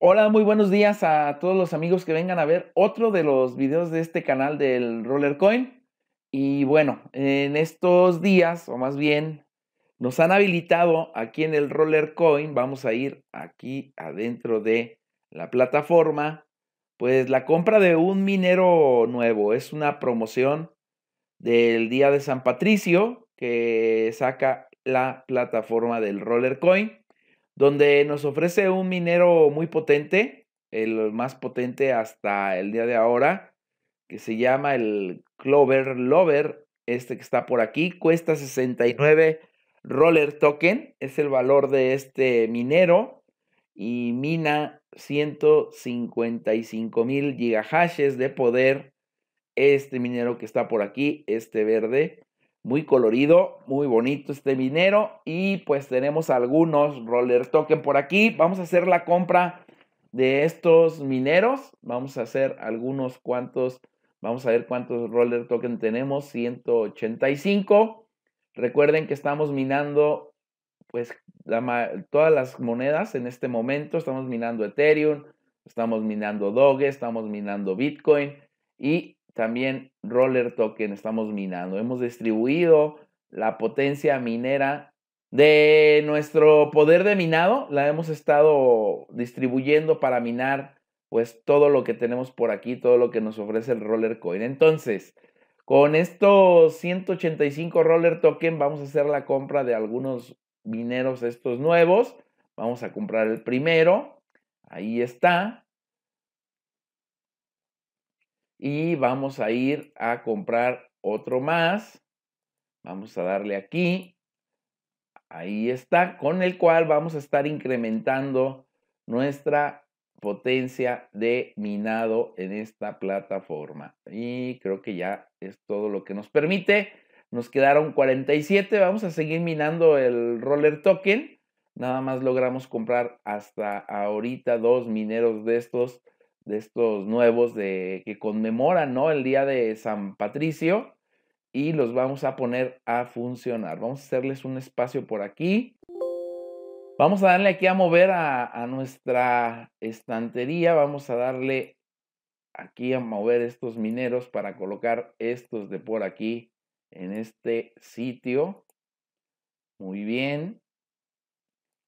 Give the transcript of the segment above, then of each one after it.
Hola, muy buenos días a todos los amigos que vengan a ver otro de los videos de este canal del Roller Coin. Y bueno, en estos días, o más bien, nos han habilitado aquí en el Roller Coin. Vamos a ir aquí adentro de la plataforma. Pues la compra de un minero nuevo es una promoción del Día de San Patricio que saca la plataforma del Roller Coin donde nos ofrece un minero muy potente, el más potente hasta el día de ahora, que se llama el Clover Lover, este que está por aquí, cuesta 69 roller token, es el valor de este minero y mina 155 mil gigahashes de poder. Este minero que está por aquí, este verde, muy colorido, muy bonito este minero. Y pues tenemos algunos roller token por aquí. Vamos a hacer la compra de estos mineros. Vamos a hacer algunos cuantos. Vamos a ver cuántos roller token tenemos. 185. Recuerden que estamos minando pues todas las monedas en este momento. Estamos minando Ethereum, estamos minando Doge, estamos minando Bitcoin y también roller token estamos minando. Hemos distribuido la potencia minera de nuestro poder de minado, la hemos estado distribuyendo para minar pues todo lo que tenemos por aquí, todo lo que nos ofrece el roller coin. Entonces, con estos 185 roller token vamos a hacer la compra de algunos mineros estos nuevos. Vamos a comprar el primero. Ahí está y vamos a ir a comprar otro más. Vamos a darle aquí. Ahí está, con el cual vamos a estar incrementando nuestra potencia de minado en esta plataforma. Y creo que ya es todo lo que nos permite. Nos quedaron 47. Vamos a seguir minando el roller token. Nada más logramos comprar hasta ahorita dos mineros de estos de estos nuevos de, que conmemoran ¿no? el día de San Patricio y los vamos a poner a funcionar. Vamos a hacerles un espacio por aquí. Vamos a darle aquí a mover a, a nuestra estantería. Vamos a darle aquí a mover estos mineros para colocar estos de por aquí en este sitio. Muy bien.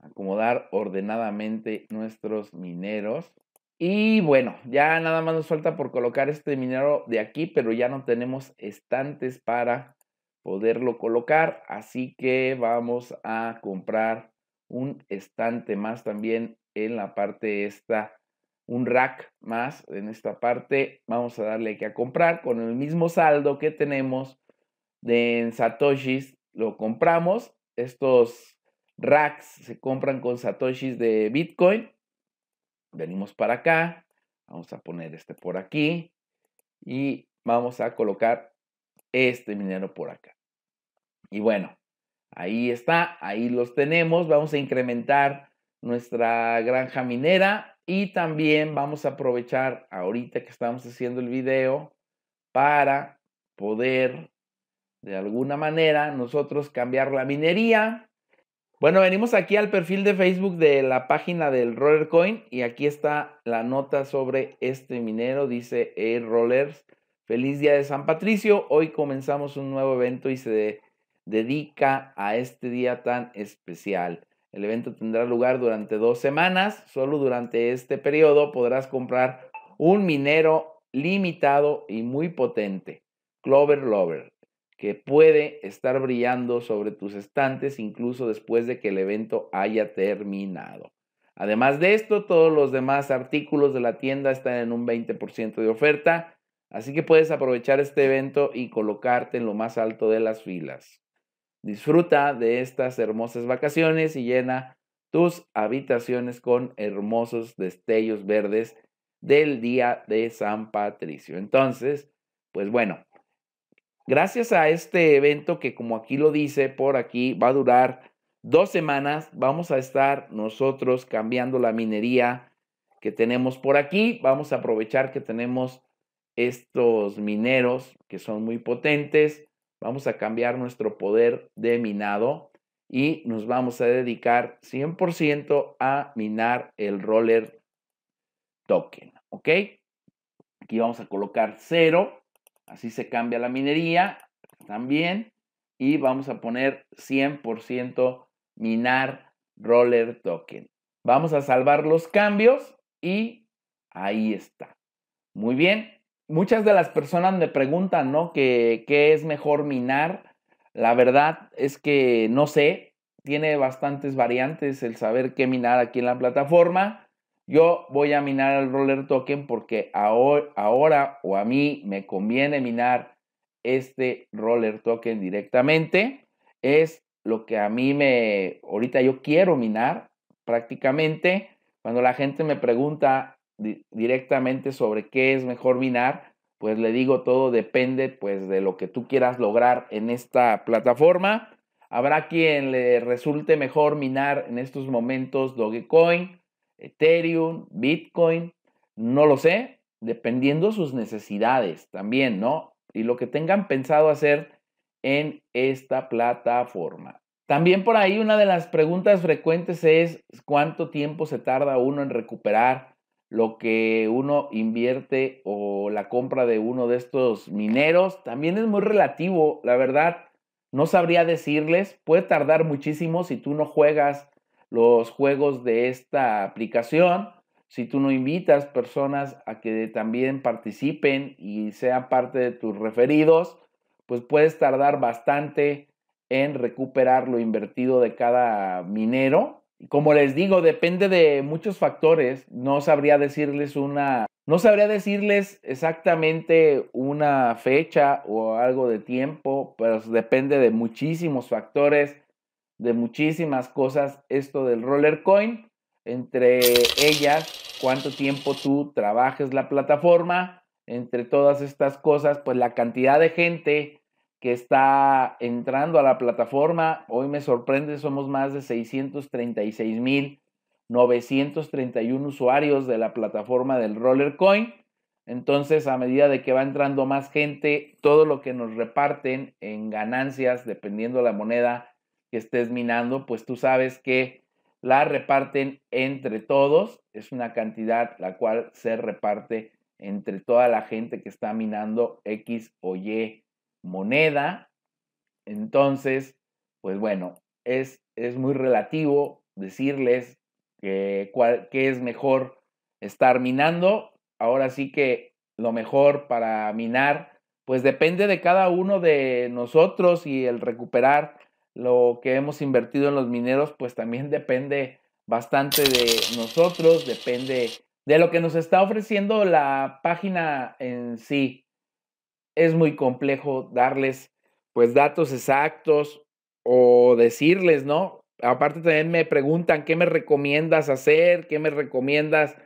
Acomodar ordenadamente nuestros mineros. Y bueno, ya nada más nos falta por colocar este minero de aquí, pero ya no tenemos estantes para poderlo colocar. Así que vamos a comprar un estante más también en la parte esta, un rack más en esta parte. Vamos a darle aquí a comprar con el mismo saldo que tenemos de en Satoshis. Lo compramos. Estos racks se compran con Satoshis de Bitcoin venimos para acá, vamos a poner este por aquí y vamos a colocar este minero por acá. Y bueno, ahí está, ahí los tenemos, vamos a incrementar nuestra granja minera y también vamos a aprovechar ahorita que estamos haciendo el video para poder de alguna manera nosotros cambiar la minería bueno, venimos aquí al perfil de Facebook de la página del Roller Coin y aquí está la nota sobre este minero. Dice Air Rollers, feliz día de San Patricio. Hoy comenzamos un nuevo evento y se dedica a este día tan especial. El evento tendrá lugar durante dos semanas. Solo durante este periodo podrás comprar un minero limitado y muy potente, Clover Lover que puede estar brillando sobre tus estantes incluso después de que el evento haya terminado. Además de esto, todos los demás artículos de la tienda están en un 20% de oferta, así que puedes aprovechar este evento y colocarte en lo más alto de las filas. Disfruta de estas hermosas vacaciones y llena tus habitaciones con hermosos destellos verdes del día de San Patricio. Entonces, pues bueno, Gracias a este evento que como aquí lo dice, por aquí va a durar dos semanas, vamos a estar nosotros cambiando la minería que tenemos por aquí. Vamos a aprovechar que tenemos estos mineros que son muy potentes. Vamos a cambiar nuestro poder de minado y nos vamos a dedicar 100% a minar el roller token, ¿ok? Aquí vamos a colocar 0, así se cambia la minería también. Y vamos a poner 100% minar roller token. Vamos a salvar los cambios y ahí está. Muy bien. Muchas de las personas me preguntan, ¿no? ¿Qué, qué es mejor minar? La verdad es que no sé. Tiene bastantes variantes el saber qué minar aquí en la plataforma. Yo voy a minar el roller token porque ahora, o a mí me conviene minar este roller token directamente. Es lo que a mí me, ahorita yo quiero minar prácticamente. Cuando la gente me pregunta directamente sobre qué es mejor minar, pues le digo todo depende pues de lo que tú quieras lograr en esta plataforma. Habrá quien le resulte mejor minar en estos momentos Dogecoin, Ethereum, Bitcoin, no lo sé, dependiendo sus necesidades también, ¿no? Y lo que tengan pensado hacer en esta plataforma. También por ahí una de las preguntas frecuentes es cuánto tiempo se tarda uno en recuperar lo que uno invierte o la compra de uno de estos mineros. También es muy relativo, la verdad. No sabría decirles, puede tardar muchísimo si tú no juegas los juegos de esta aplicación, si tú no invitas personas a que también participen y sean parte de tus referidos, pues puedes tardar bastante en recuperar lo invertido de cada minero. Como les digo, depende de muchos factores. No sabría decirles una, no sabría decirles exactamente una fecha o algo de tiempo, pero depende de muchísimos factores de muchísimas cosas esto del roller coin, entre ellas cuánto tiempo tú trabajes la plataforma, entre todas estas cosas, pues la cantidad de gente que está entrando a la plataforma, hoy me sorprende, somos más de 636 mil 931 usuarios de la plataforma del Roller Coin. Entonces, a medida de que va entrando más gente, todo lo que nos reparten en ganancias, dependiendo la moneda que estés minando, pues tú sabes que la reparten entre todos. Es una cantidad la cual se reparte entre toda la gente que está minando X o Y moneda. Entonces, pues bueno, es, es muy relativo decirles que, cuál, qué es mejor estar minando. Ahora sí que lo mejor para minar, pues depende de cada uno de nosotros y el recuperar lo que hemos invertido en los mineros, pues también depende bastante de nosotros, depende de lo que nos está ofreciendo la página en sí. Es muy complejo darles pues datos exactos o decirles, ¿no? Aparte también me preguntan qué me recomiendas hacer, qué me recomiendas,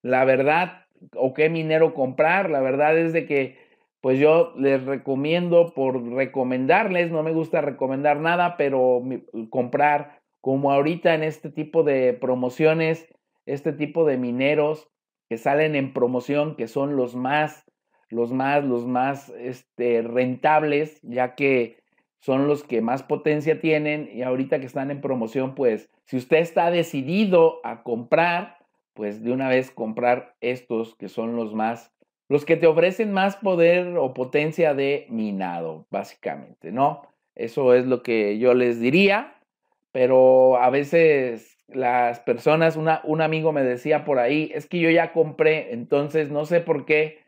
la verdad, o qué minero comprar. La verdad es de que pues yo les recomiendo por recomendarles, no me gusta recomendar nada, pero comprar como ahorita en este tipo de promociones, este tipo de mineros que salen en promoción, que son los más, los más, los más este, rentables, ya que son los que más potencia tienen y ahorita que están en promoción, pues si usted está decidido a comprar, pues de una vez comprar estos que son los más los que te ofrecen más poder o potencia de minado, básicamente, ¿no? Eso es lo que yo les diría, pero a veces las personas, un amigo me decía por ahí, es que yo ya compré, entonces no sé por qué,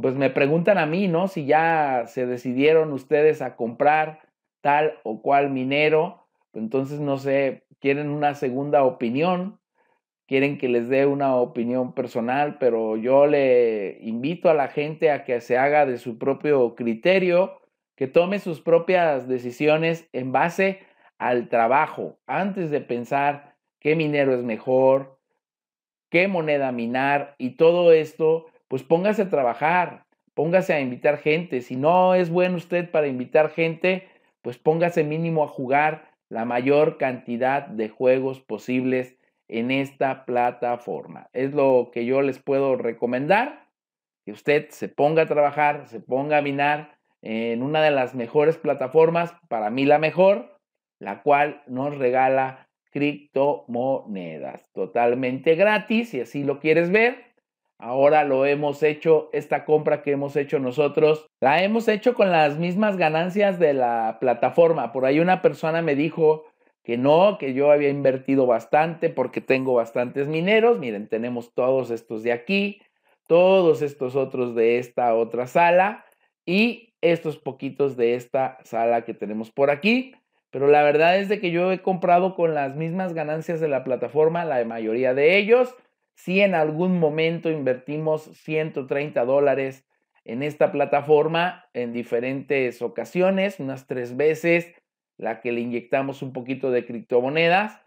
pues me preguntan a mí, ¿no? Si ya se decidieron ustedes a comprar tal o cual minero, entonces no sé, quieren una segunda opinión, quieren que les dé una opinión personal, pero yo le invito a la gente a que se haga de su propio criterio, que tome sus propias decisiones en base al trabajo, antes de pensar qué minero es mejor, qué moneda minar y todo esto, pues póngase a trabajar, póngase a invitar gente. Si no es bueno usted para invitar gente, pues póngase mínimo a jugar la mayor cantidad de juegos posibles en esta plataforma. Es lo que yo les puedo recomendar, que usted se ponga a trabajar, se ponga a minar en una de las mejores plataformas, para mí la mejor, la cual nos regala criptomonedas totalmente gratis, si así lo quieres ver. Ahora lo hemos hecho, esta compra que hemos hecho nosotros, la hemos hecho con las mismas ganancias de la plataforma. Por ahí una persona me dijo que no, que yo había invertido bastante porque tengo bastantes mineros. Miren, tenemos todos estos de aquí, todos estos otros de esta otra sala y estos poquitos de esta sala que tenemos por aquí. Pero la verdad es de que yo he comprado con las mismas ganancias de la plataforma, la mayoría de ellos. Si en algún momento invertimos 130 dólares en esta plataforma en diferentes ocasiones, unas tres veces, la que le inyectamos un poquito de criptomonedas,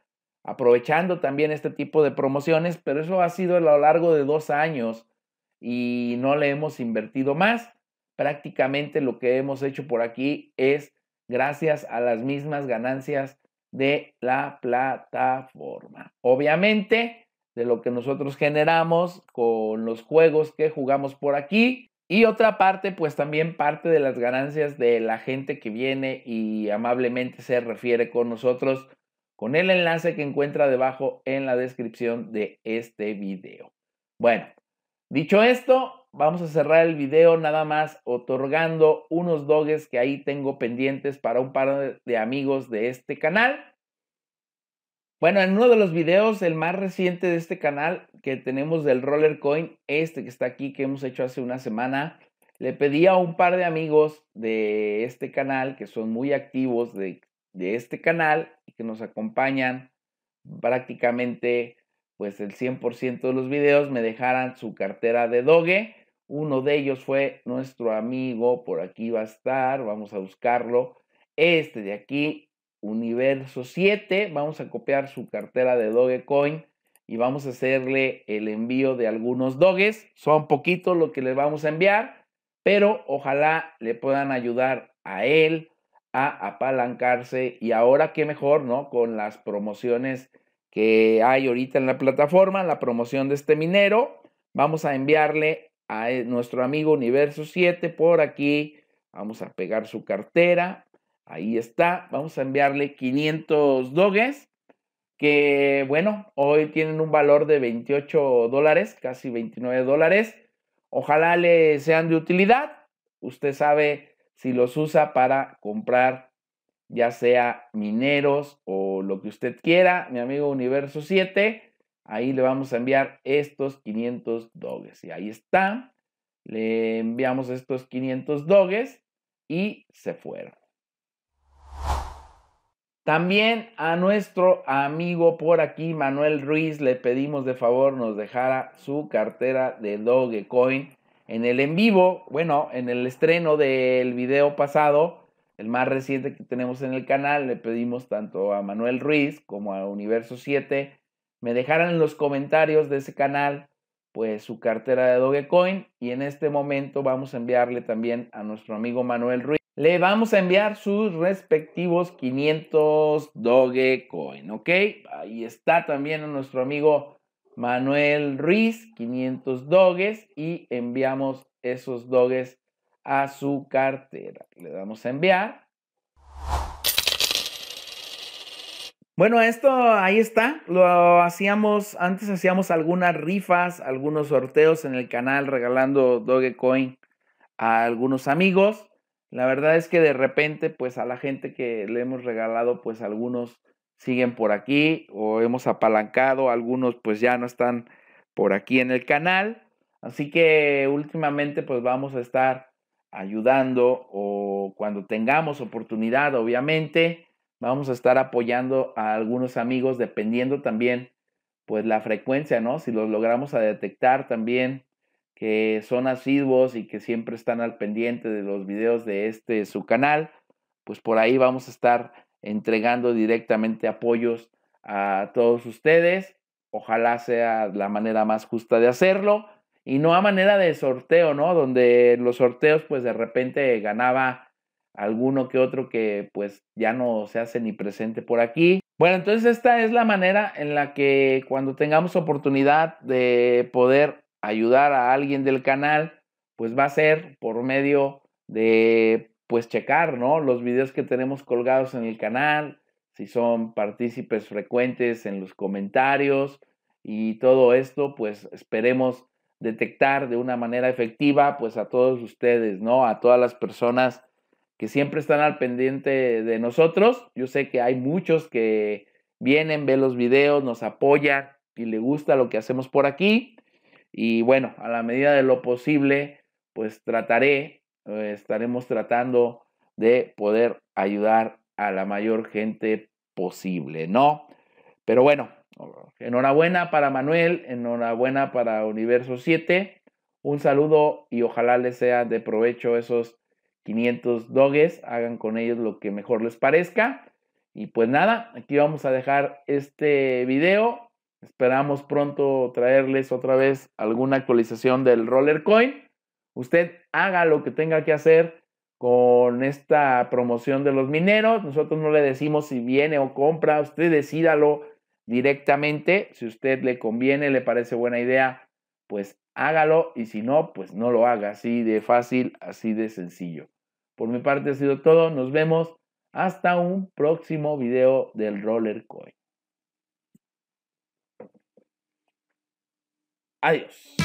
aprovechando también este tipo de promociones, pero eso ha sido a lo largo de dos años y no le hemos invertido más. Prácticamente lo que hemos hecho por aquí es gracias a las mismas ganancias de la plataforma. Obviamente, de lo que nosotros generamos con los juegos que jugamos por aquí. Y otra parte, pues también parte de las ganancias de la gente que viene y amablemente se refiere con nosotros con el enlace que encuentra debajo en la descripción de este video. Bueno, dicho esto, vamos a cerrar el video nada más otorgando unos doges que ahí tengo pendientes para un par de amigos de este canal. Bueno, en uno de los videos, el más reciente de este canal que tenemos del Roller Coin, este que está aquí, que hemos hecho hace una semana, le pedí a un par de amigos de este canal, que son muy activos de, este canal y que nos acompañan prácticamente pues el 100% de los videos, me dejaran su cartera de Doge. Uno de ellos fue nuestro amigo, por aquí va a estar, vamos a buscarlo. Este de aquí universo 7. Vamos a copiar su cartera de Dogecoin y vamos a hacerle el envío de algunos doges. Son poquitos lo que le vamos a enviar, pero ojalá le puedan ayudar a él a apalancarse y ahora qué mejor, ¿no? Con las promociones que hay ahorita en la plataforma, la promoción de este minero, vamos a enviarle a e, nuestro amigo Universo 7 por aquí. Vamos a pegar su cartera, Ahí está. Vamos a enviarle 500 doges que, bueno, hoy tienen un valor de 28 dólares, casi 29 dólares. Ojalá le sean de utilidad. Usted sabe si los usa para comprar ya sea mineros o lo que usted quiera, mi amigo Universo 7, ahí le vamos a enviar estos 500 doges. Y ahí está, le enviamos estos 500 doges y se fueron. También a nuestro amigo por aquí, Manuel Ruiz, le pedimos de favor nos dejara su cartera de Dogecoin en el en vivo, bueno, en el estreno del video pasado, el más reciente que tenemos en el canal, le pedimos tanto a Manuel Ruiz como a Universo 7 me dejaran en los comentarios de ese canal pues su cartera de Dogecoin. Y en este momento vamos a enviarle también a nuestro amigo Manuel Ruiz le vamos a enviar sus respectivos 500 Dogecoin, ¿ok? Ahí está también nuestro amigo Manuel Ruiz, 500 Doges y enviamos esos Doges a su cartera. Le damos a enviar. Bueno, esto ahí está. Lo hacíamos, antes hacíamos algunas rifas, algunos sorteos en el canal regalando Dogecoin a algunos amigos. La verdad es que de repente, pues a la gente que le hemos regalado, pues algunos siguen por aquí o hemos apalancado, algunos pues ya no están por aquí en el canal. Así que últimamente pues vamos a estar ayudando o cuando tengamos oportunidad, obviamente, vamos a estar apoyando a algunos amigos dependiendo también pues la frecuencia, ¿no? Si los logramos a detectar también que son asiduos y que siempre están al pendiente de los videos de este su canal, pues por ahí vamos a estar entregando directamente apoyos a todos ustedes. Ojalá sea la manera más justa de hacerlo y no a manera de sorteo, ¿no? Donde los sorteos pues de repente ganaba alguno que otro que pues ya no se hace ni presente por aquí. Bueno, entonces esta es la manera en la que cuando tengamos oportunidad de poder ayudar a alguien del canal, pues va a ser por medio de, pues checar, ¿no? Los videos que tenemos colgados en el canal, si son partícipes frecuentes en los comentarios y todo esto, pues esperemos detectar de una manera efectiva, pues a todos ustedes, ¿no? A todas las personas que siempre están al pendiente de nosotros. Yo sé que hay muchos que vienen, ven los videos, nos apoyan y le gusta lo que hacemos por aquí. Y bueno, a la medida de lo posible, pues trataré, eh, estaremos tratando de poder ayudar a la mayor gente posible, ¿no? Pero bueno, enhorabuena para Manuel, enhorabuena para Universo 7. Un saludo y ojalá les sea de provecho esos 500 doges. Hagan con ellos lo que mejor les parezca. Y pues nada, aquí vamos a dejar este video. Esperamos pronto traerles otra vez alguna actualización del Roller Coin. Usted haga lo que tenga que hacer con esta promoción de los mineros. Nosotros no le decimos si viene o compra, usted decídalo directamente. Si usted le conviene, le parece buena idea, pues hágalo y si no, pues no lo haga. Así de fácil, así de sencillo. Por mi parte ha sido todo. Nos vemos hasta un próximo video del Roller Coin. Adiós.